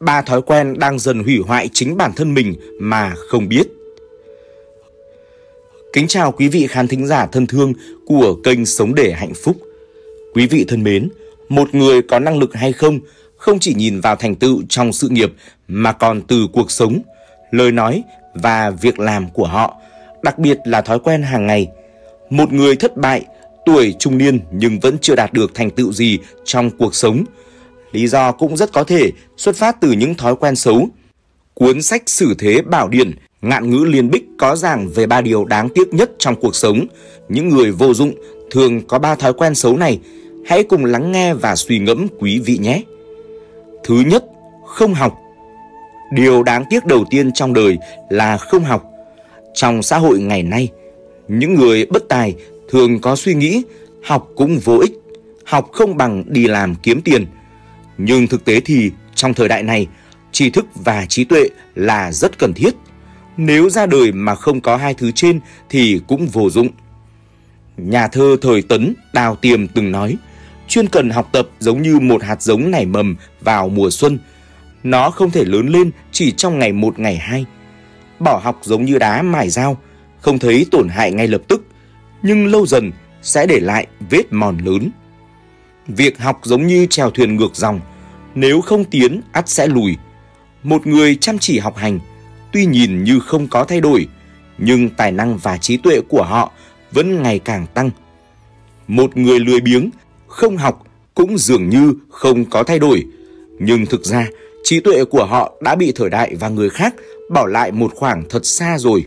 ba thói quen đang dần hủy hoại chính bản thân mình mà không biết. Kính chào quý vị khán thính giả thân thương của kênh Sống để hạnh phúc. Quý vị thân mến, một người có năng lực hay không không chỉ nhìn vào thành tựu trong sự nghiệp mà còn từ cuộc sống, lời nói và việc làm của họ, đặc biệt là thói quen hàng ngày. Một người thất bại, tuổi trung niên nhưng vẫn chưa đạt được thành tựu gì trong cuộc sống. Lý do cũng rất có thể xuất phát từ những thói quen xấu. Cuốn sách Sử Thế Bảo Điển Ngạn ngữ liên bích có giảng về ba điều đáng tiếc nhất trong cuộc sống. Những người vô dụng thường có ba thói quen xấu này. Hãy cùng lắng nghe và suy ngẫm quý vị nhé. Thứ nhất, không học. Điều đáng tiếc đầu tiên trong đời là không học. Trong xã hội ngày nay, những người bất tài thường có suy nghĩ học cũng vô ích, học không bằng đi làm kiếm tiền. Nhưng thực tế thì trong thời đại này, tri thức và trí tuệ là rất cần thiết. Nếu ra đời mà không có hai thứ trên thì cũng vô dụng. Nhà thơ thời Tấn Đào Tiềm từng nói, chuyên cần học tập giống như một hạt giống nảy mầm vào mùa xuân. Nó không thể lớn lên chỉ trong ngày một ngày hai. Bỏ học giống như đá mài dao, không thấy tổn hại ngay lập tức, nhưng lâu dần sẽ để lại vết mòn lớn. Việc học giống như chèo thuyền ngược dòng, nếu không tiến ắt sẽ lùi. Một người chăm chỉ học hành, tuy nhìn như không có thay đổi, nhưng tài năng và trí tuệ của họ vẫn ngày càng tăng. Một người lười biếng, không học cũng dường như không có thay đổi, nhưng thực ra trí tuệ của họ đã bị thời đại và người khác bỏ lại một khoảng thật xa rồi.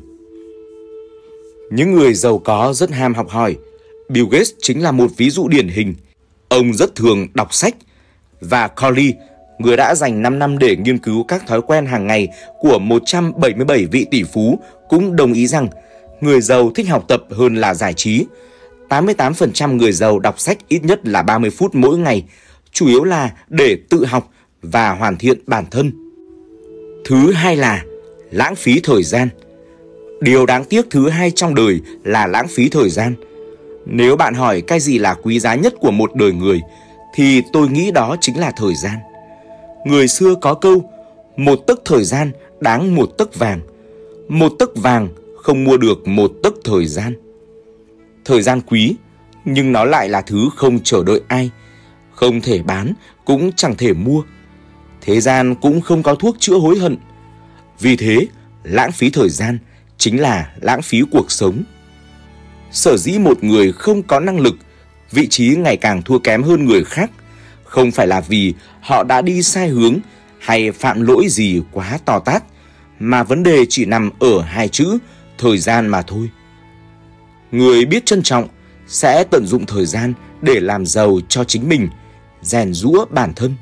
Những người giàu có rất ham học hỏi. Bill Gates chính là một ví dụ điển hình. Ông rất thường đọc sách và Corey, người đã dành 5 năm để nghiên cứu các thói quen hàng ngày của 177 vị tỷ phú cũng đồng ý rằng người giàu thích học tập hơn là giải trí. 88% người giàu đọc sách ít nhất là 30 phút mỗi ngày, chủ yếu là để tự học và hoàn thiện bản thân. Thứ hai là lãng phí thời gian. Điều đáng tiếc thứ hai trong đời là lãng phí thời gian. Nếu bạn hỏi cái gì là quý giá nhất của một đời người, thì tôi nghĩ đó chính là thời gian. Người xưa có câu, một tấc thời gian đáng một tấc vàng, một tấc vàng không mua được một tấc thời gian. Thời gian quý, nhưng nó lại là thứ không chờ đợi ai, không thể bán cũng chẳng thể mua. Thế gian cũng không có thuốc chữa hối hận. Vì thế, lãng phí thời gian chính là lãng phí cuộc sống. Sở dĩ một người không có năng lực, vị trí ngày càng thua kém hơn người khác, không phải là vì họ đã đi sai hướng hay phạm lỗi gì quá to tát, mà vấn đề chỉ nằm ở hai chữ thời gian mà thôi. Người biết trân trọng sẽ tận dụng thời gian để làm giàu cho chính mình, rèn rũa bản thân.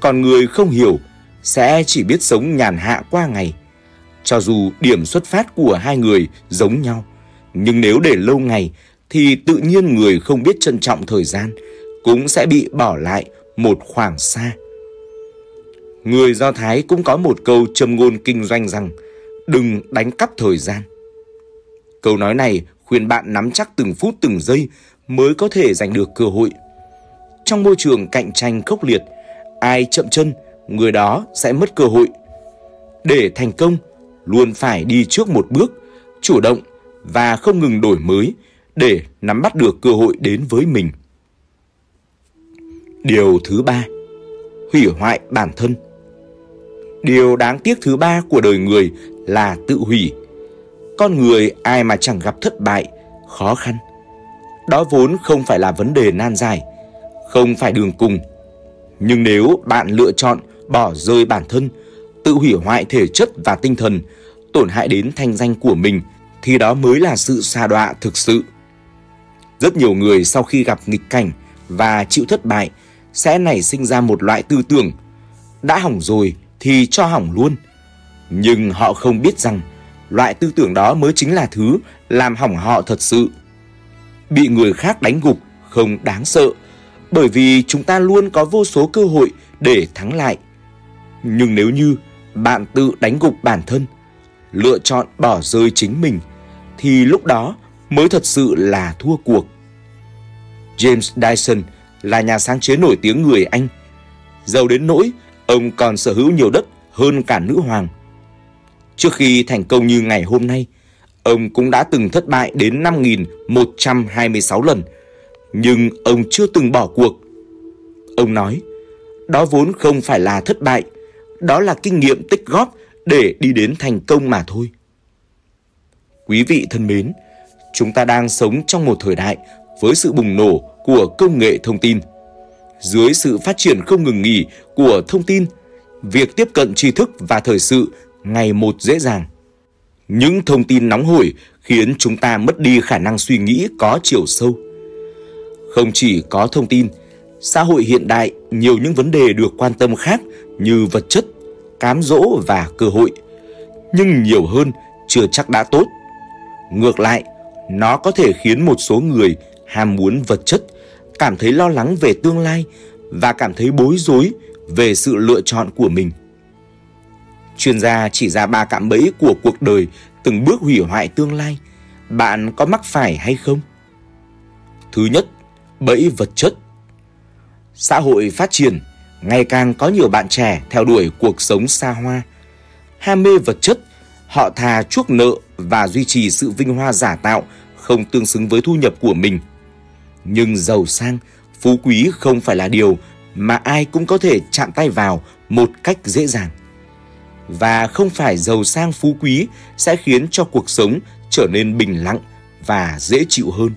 Còn người không hiểu sẽ chỉ biết sống nhàn hạ qua ngày, cho dù điểm xuất phát của hai người giống nhau, nhưng nếu để lâu ngày thì tự nhiên người không biết trân trọng thời gian cũng sẽ bị bỏ lại một khoảng xa. Người Do Thái cũng có một câu châm ngôn kinh doanh rằng đừng đánh cắp thời gian. Câu nói này khuyên bạn nắm chắc từng phút từng giây mới có thể giành được cơ hội. Trong môi trường cạnh tranh khốc liệt, ai chậm chân, người đó sẽ mất cơ hội. Để thành công, luôn phải đi trước một bước, chủ động và không ngừng đổi mới để nắm bắt được cơ hội đến với mình. Điều thứ ba, hủy hoại bản thân. Điều đáng tiếc thứ ba của đời người là tự hủy. Con người ai mà chẳng gặp thất bại, khó khăn. Đó vốn không phải là vấn đề nan giải, không phải đường cùng. Nhưng nếu bạn lựa chọn bỏ rơi bản thân, tự hủy hoại thể chất và tinh thần, tổn hại đến thanh danh của mình thì đó mới là sự xa đọa thực sự. Rất nhiều người sau khi gặp nghịch cảnh và chịu thất bại sẽ nảy sinh ra một loại tư tưởng đã hỏng rồi thì cho hỏng luôn. Nhưng họ không biết rằng loại tư tưởng đó mới chính là thứ làm hỏng họ thật sự. Bị người khác đánh gục không đáng sợ bởi vì chúng ta luôn có vô số cơ hội để thắng lại. Nhưng nếu như bạn tự đánh gục bản thân, lựa chọn bỏ rơi chính mình thì lúc đó mới thật sự là thua cuộc. James Dyson là nhà sáng chế nổi tiếng người Anh. Giàu đến nỗi ông còn sở hữu nhiều đất hơn cả nữ hoàng. Trước khi thành công như ngày hôm nay, ông cũng đã từng thất bại đến 5.126 lần, nhưng ông chưa từng bỏ cuộc. Ông nói, đó vốn không phải là thất bại, đó là kinh nghiệm tích góp để đi đến thành công mà thôi. Quý vị thân mến, chúng ta đang sống trong một thời đại với sự bùng nổ của công nghệ thông tin. Dưới sự phát triển không ngừng nghỉ của thông tin, việc tiếp cận tri thức và thời sự ngày một dễ dàng. Những thông tin nóng hổi khiến chúng ta mất đi khả năng suy nghĩ có chiều sâu. Không chỉ có thông tin, xã hội hiện đại nhiều những vấn đề được quan tâm khác như vật chất, cám dỗ và cơ hội. Nhưng nhiều hơn chưa chắc đã tốt. Ngược lại, nó có thể khiến một số người ham muốn vật chất, cảm thấy lo lắng về tương lai và cảm thấy bối rối về sự lựa chọn của mình. Chuyên gia chỉ ra ba cạm bẫy của cuộc đời từng bước hủy hoại tương lai. Bạn có mắc phải hay không? Thứ nhất, bẫy vật chất. Xã hội phát triển, ngày càng có nhiều bạn trẻ theo đuổi cuộc sống xa hoa. Ham mê vật chất, họ thà chuốc nợ và duy trì sự vinh hoa giả tạo không tương xứng với thu nhập của mình. Nhưng giàu sang, phú quý không phải là điều mà ai cũng có thể chạm tay vào một cách dễ dàng. Và không phải giàu sang phú quý sẽ khiến cho cuộc sống trở nên bình lặng và dễ chịu hơn.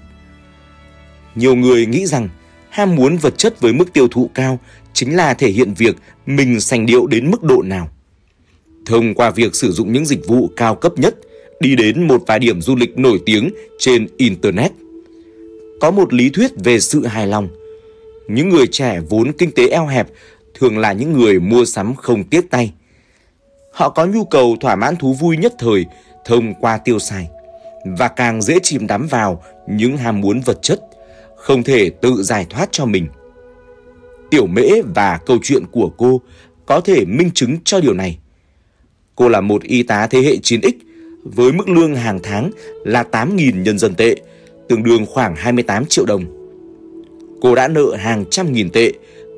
Nhiều người nghĩ rằng ham muốn vật chất với mức tiêu thụ cao chính là thể hiện việc mình sành điệu đến mức độ nào. Thông qua việc sử dụng những dịch vụ cao cấp nhất, đi đến một vài điểm du lịch nổi tiếng trên Internet. Có một lý thuyết về sự hài lòng. Những người trẻ vốn kinh tế eo hẹp thường là những người mua sắm không tiếc tay. Họ có nhu cầu thỏa mãn thú vui nhất thời thông qua tiêu xài và càng dễ chìm đắm vào những ham muốn vật chất, không thể tự giải thoát cho mình. Tiểu Mễ và câu chuyện của cô có thể minh chứng cho điều này. Cô là một y tá thế hệ 9X với mức lương hàng tháng là 8.000 nhân dân tệ, tương đương khoảng 28 triệu đồng. Cô đã nợ hàng trăm nghìn tệ,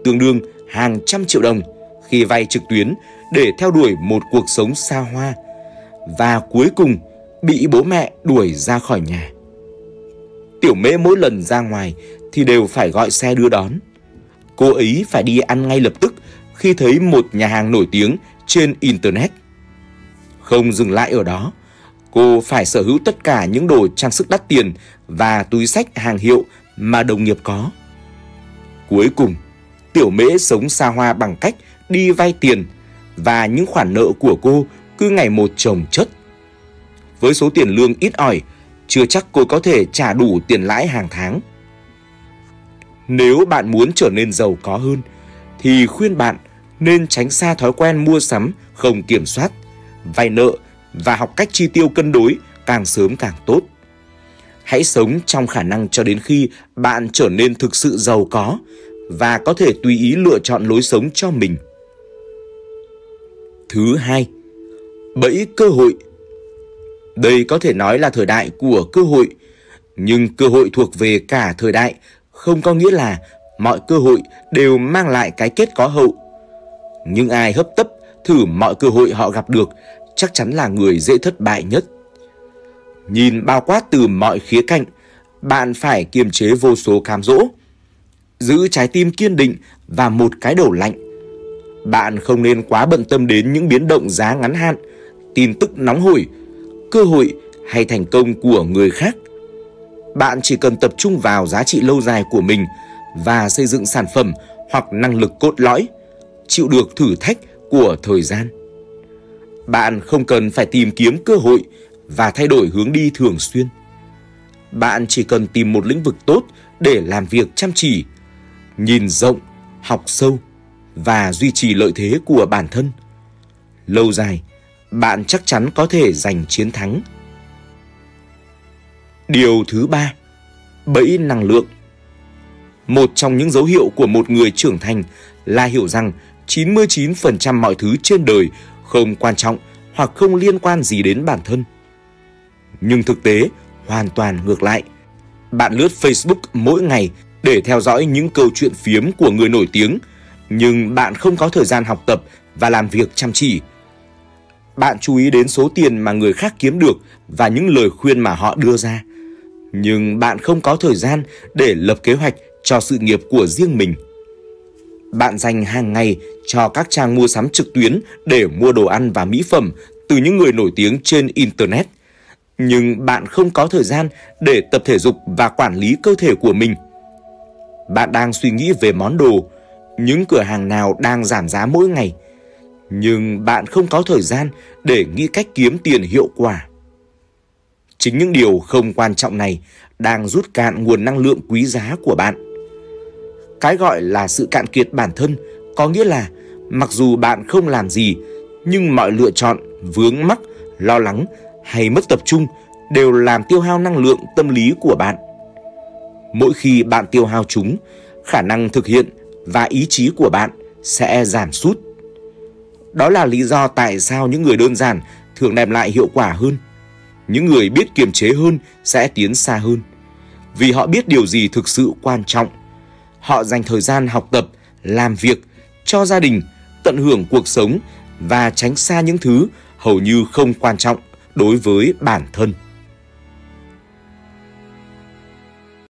tương đương hàng trăm triệu đồng khi vay trực tuyến để theo đuổi một cuộc sống xa hoa và cuối cùng bị bố mẹ đuổi ra khỏi nhà. Tiểu mê mỗi lần ra ngoài thì đều phải gọi xe đưa đón. Cô ấy phải đi ăn ngay lập tức khi thấy một nhà hàng nổi tiếng trên Internet. Không dừng lại ở đó, cô phải sở hữu tất cả những đồ trang sức đắt tiền và túi sách hàng hiệu mà đồng nghiệp có. Cuối cùng, tiểu mễ sống xa hoa bằng cách đi vay tiền và những khoản nợ của cô cứ ngày một chồng chất. Với số tiền lương ít ỏi, chưa chắc cô có thể trả đủ tiền lãi hàng tháng. Nếu bạn muốn trở nên giàu có hơn, thì khuyên bạn nên tránh xa thói quen mua sắm không kiểm soát, vay nợ và học cách chi tiêu cân đối càng sớm càng tốt. Hãy sống trong khả năng cho đến khi bạn trở nên thực sự giàu có và có thể tùy ý lựa chọn lối sống cho mình. Thứ hai, bẫy cơ hội. Đây có thể nói là thời đại của cơ hội, nhưng cơ hội thuộc về cả thời đại không có nghĩa là mọi cơ hội đều mang lại cái kết có hậu. Nhưng ai hấp tấp thử mọi cơ hội họ gặp được chắc chắn là người dễ thất bại nhất. Nhìn bao quát từ mọi khía cạnh, bạn phải kiềm chế vô số cám dỗ. Giữ trái tim kiên định và một cái đầu lạnh. Bạn không nên quá bận tâm đến những biến động giá ngắn hạn, tin tức nóng hổi, cơ hội hay thành công của người khác. Bạn chỉ cần tập trung vào giá trị lâu dài của mình và xây dựng sản phẩm hoặc năng lực cốt lõi, chịu được thử thách của thời gian. Bạn không cần phải tìm kiếm cơ hội và thay đổi hướng đi thường xuyên. Bạn chỉ cần tìm một lĩnh vực tốt để làm việc chăm chỉ, nhìn rộng, học sâu và duy trì lợi thế của bản thân. Lâu dài, bạn chắc chắn có thể giành chiến thắng. Điều thứ ba, bẫy năng lượng. Một trong những dấu hiệu của một người trưởng thành là hiểu rằng 99% mọi thứ trên đời không quan trọng hoặc không liên quan gì đến bản thân. Nhưng thực tế hoàn toàn ngược lại. Bạn lướt Facebook mỗi ngày để theo dõi những câu chuyện phiếm của người nổi tiếng, nhưng bạn không có thời gian học tập và làm việc chăm chỉ. Bạn chú ý đến số tiền mà người khác kiếm được và những lời khuyên mà họ đưa ra, nhưng bạn không có thời gian để lập kế hoạch cho sự nghiệp của riêng mình. Bạn dành hàng ngày cho các trang mua sắm trực tuyến để mua đồ ăn và mỹ phẩm từ những người nổi tiếng trên internet, nhưng bạn không có thời gian để tập thể dục và quản lý cơ thể của mình. Bạn đang suy nghĩ về món đồ, những cửa hàng nào đang giảm giá mỗi ngày, nhưng bạn không có thời gian để nghĩ cách kiếm tiền hiệu quả. Chính những điều không quan trọng này đang rút cạn nguồn năng lượng quý giá của bạn. Cái gọi là sự cạn kiệt bản thân có nghĩa là mặc dù bạn không làm gì, nhưng mọi lựa chọn, vướng mắc, lo lắng hay mất tập trung đều làm tiêu hao năng lượng tâm lý của bạn. Mỗi khi bạn tiêu hao chúng, khả năng thực hiện và ý chí của bạn sẽ giảm sút. Đó là lý do tại sao những người đơn giản thường đem lại hiệu quả hơn. Những người biết kiềm chế hơn sẽ tiến xa hơn. Vì họ biết điều gì thực sự quan trọng. Họ dành thời gian học tập, làm việc, cho gia đình, tận hưởng cuộc sống và tránh xa những thứ hầu như không quan trọng đối với bản thân.